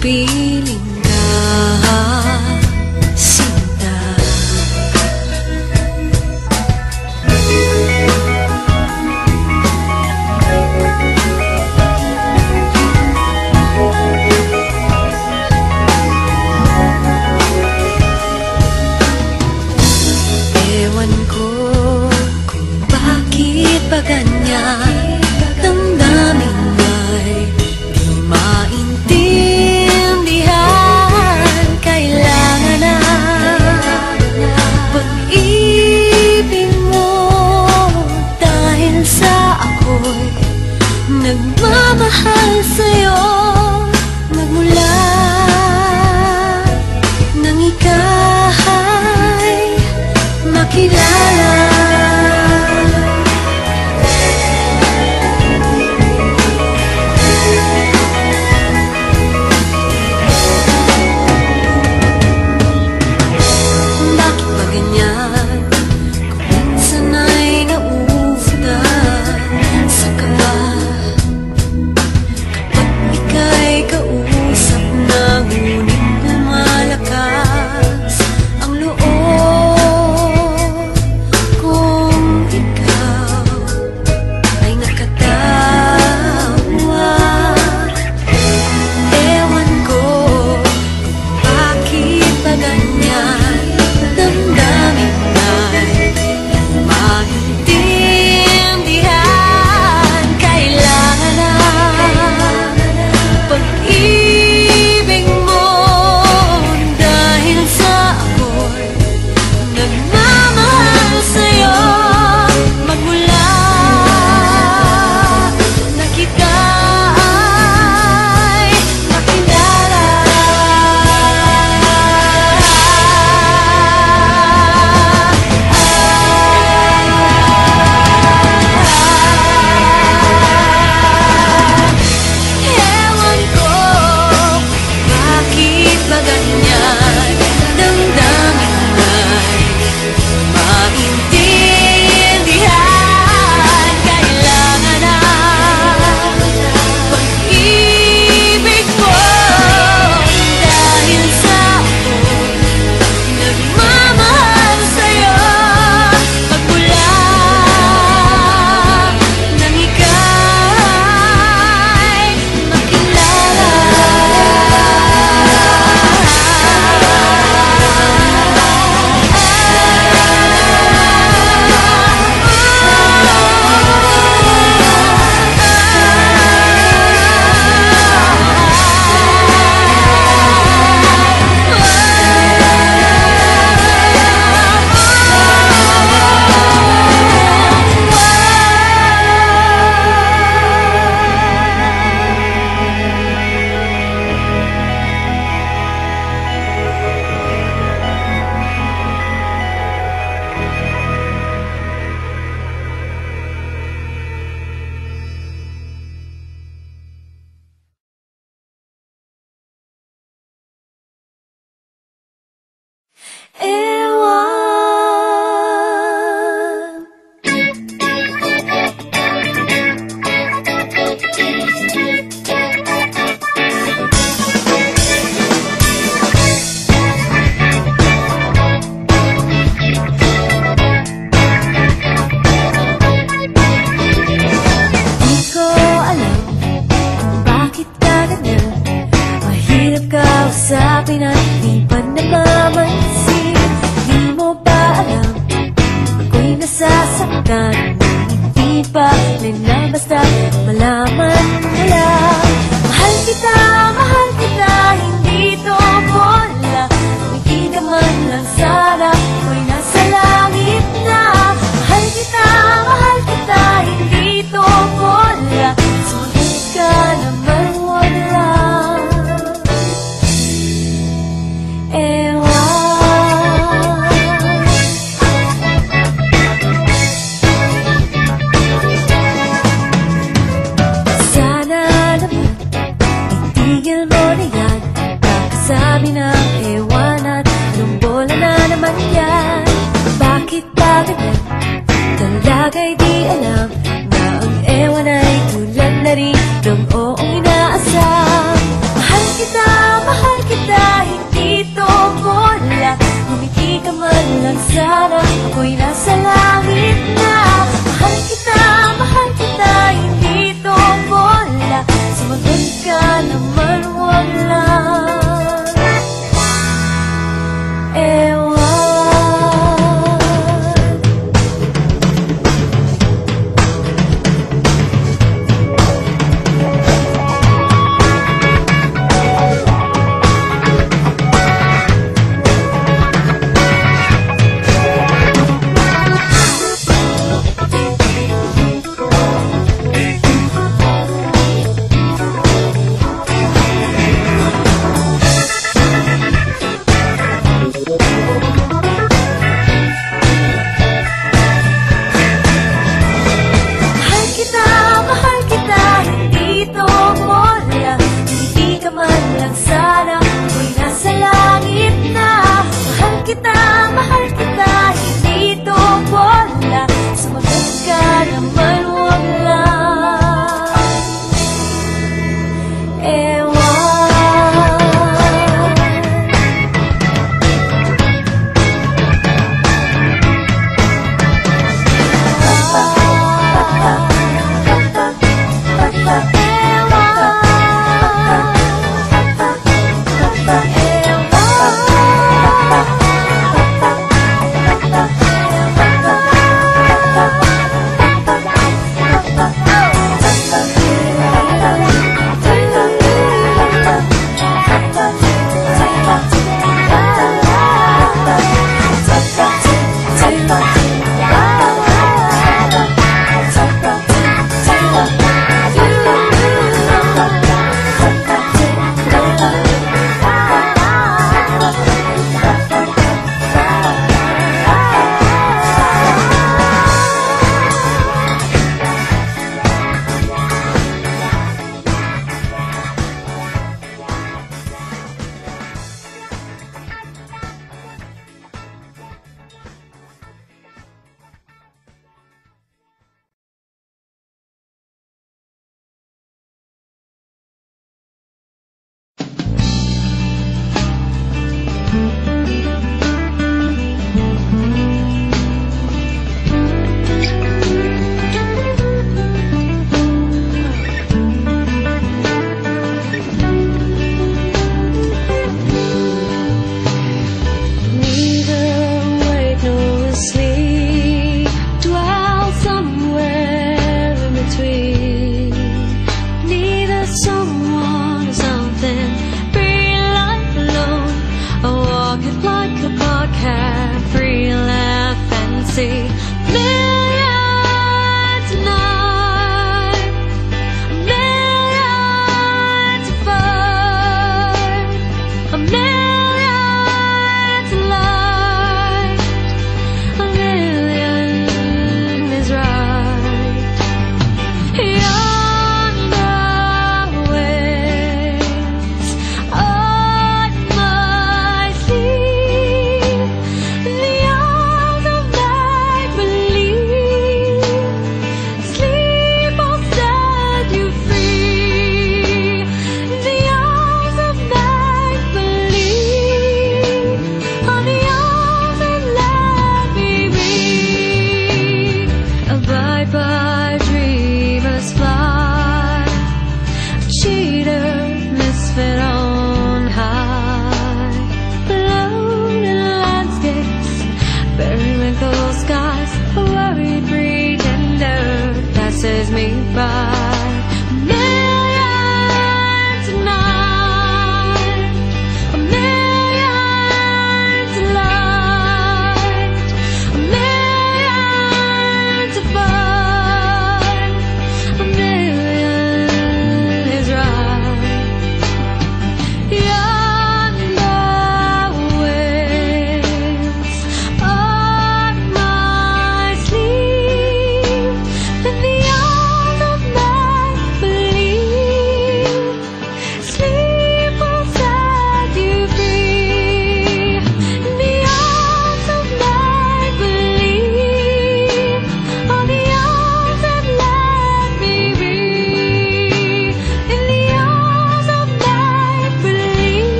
be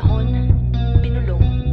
panahon, binulong,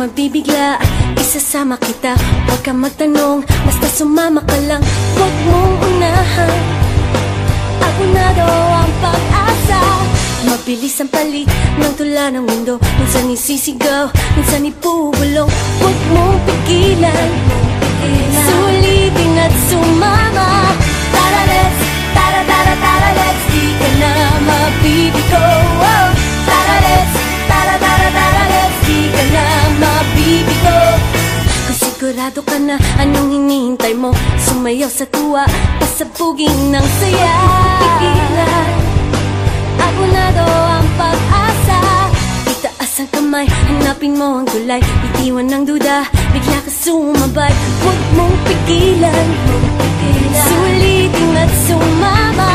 magbibigla. Isasama kita. Huwag kang magtanong. Basta sumama ka lang. Huwag mong unahan. Ako na daw ang pag-asa. Mabilis ang palit ng tula ng mundo. Minsan isisigaw, minsan ipubulong. Huwag mong pigilan. Sulitin at sumama. Tara let's, tara tara tara let's. Di ka na mabibigo. Oh. Sigurado ka na anong hinihintay mo? Sumayaw sa tuwa, pasabugin ng saya. Pigilan ako na do ang pag-asa. Itaas ang kamay, hanapin mo ang gulay. Itiwan ng duda, bigla ka sumabay. Huwag mong pigilan. Sulitin at sumama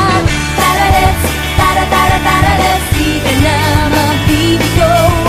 Tara let's, tara tara tara let's. Di ka na mabibigo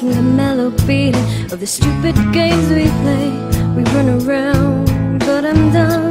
the mellow beating of the stupid games we play. We run around, but I'm done.